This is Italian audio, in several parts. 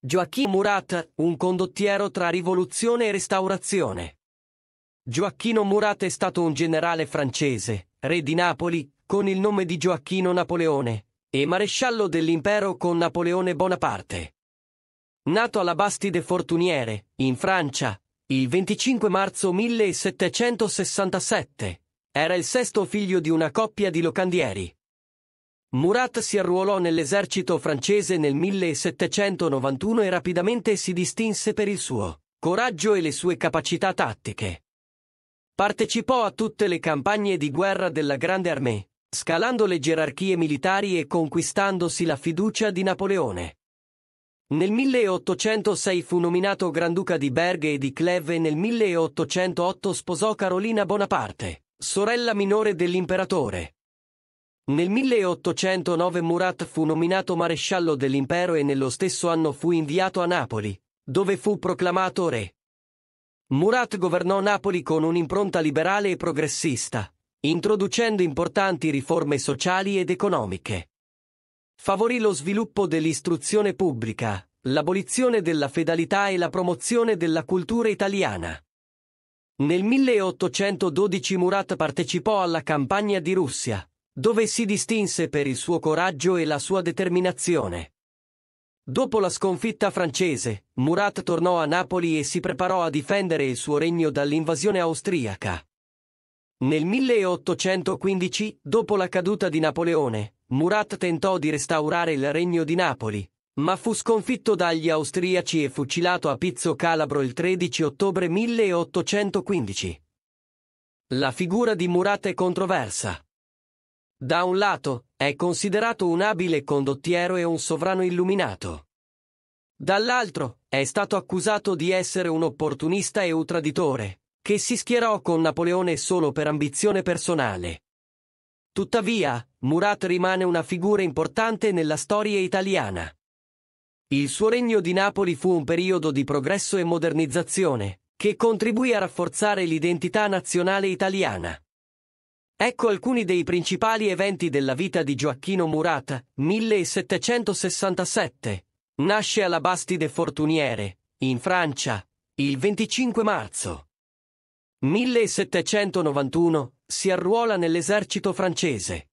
Gioacchino Murat, un condottiero tra rivoluzione e restaurazione. Gioacchino Murat è stato un generale francese, re di Napoli, con il nome di Gioacchino Napoleone, e maresciallo dell'impero con Napoleone Bonaparte. Nato alla Bastide Fortuniere, in Francia, il 25 marzo 1767, era il sesto figlio di una coppia di locandieri. Murat si arruolò nell'esercito francese nel 1791 e rapidamente si distinse per il suo coraggio e le sue capacità tattiche. Partecipò a tutte le campagne di guerra della Grande Armée, scalando le gerarchie militari e conquistandosi la fiducia di Napoleone. Nel 1806 fu nominato Granduca di Berg e di Clèves e nel 1808 sposò Carolina Bonaparte, sorella minore dell'imperatore. Nel 1809 Murat fu nominato maresciallo dell'impero e nello stesso anno fu inviato a Napoli, dove fu proclamato re. Murat governò Napoli con un'impronta liberale e progressista, introducendo importanti riforme sociali ed economiche. Favorì lo sviluppo dell'istruzione pubblica, l'abolizione della fedalità e la promozione della cultura italiana. Nel 1812 Murat partecipò alla campagna di Russia, dove si distinse per il suo coraggio e la sua determinazione. Dopo la sconfitta francese, Murat tornò a Napoli e si preparò a difendere il suo regno dall'invasione austriaca. Nel 1815, dopo la caduta di Napoleone, Murat tentò di restaurare il regno di Napoli, ma fu sconfitto dagli austriaci e fucilato a Pizzo Calabro il 13 ottobre 1815. La figura di Murat è controversa. Da un lato, è considerato un abile condottiero e un sovrano illuminato. Dall'altro, è stato accusato di essere un opportunista e un traditore, che si schierò con Napoleone solo per ambizione personale. Tuttavia, Murat rimane una figura importante nella storia italiana. Il suo regno di Napoli fu un periodo di progresso e modernizzazione, che contribuì a rafforzare l'identità nazionale italiana. Ecco alcuni dei principali eventi della vita di Gioacchino Murat, 1767. Nasce alla Bastide Fortuniere, in Francia, il 25 marzo. 1791 si arruola nell'esercito francese.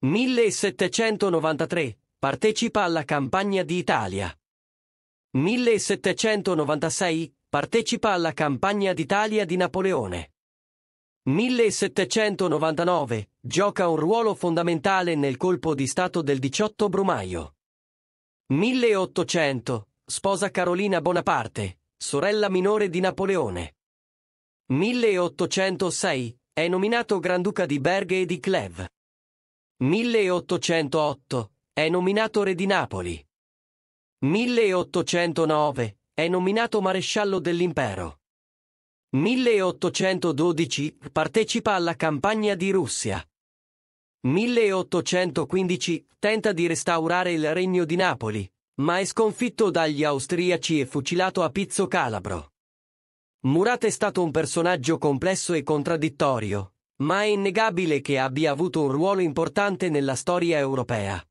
1793 partecipa alla campagna di Italia. 1796 partecipa alla campagna d'Italia di Napoleone. 1799 gioca un ruolo fondamentale nel colpo di Stato del 18 Brumaio. 1800 sposa Carolina Bonaparte, sorella minore di Napoleone. 1806 è nominato Granduca di Berg e di Clèves. 1808 è nominato re di Napoli. 1809 è nominato maresciallo dell'impero. 1812 partecipa alla campagna di Russia. 1815 tenta di restaurare il regno di Napoli, ma è sconfitto dagli austriaci e fucilato a Pizzo Calabro. Murat è stato un personaggio complesso e contraddittorio, ma è innegabile che abbia avuto un ruolo importante nella storia europea.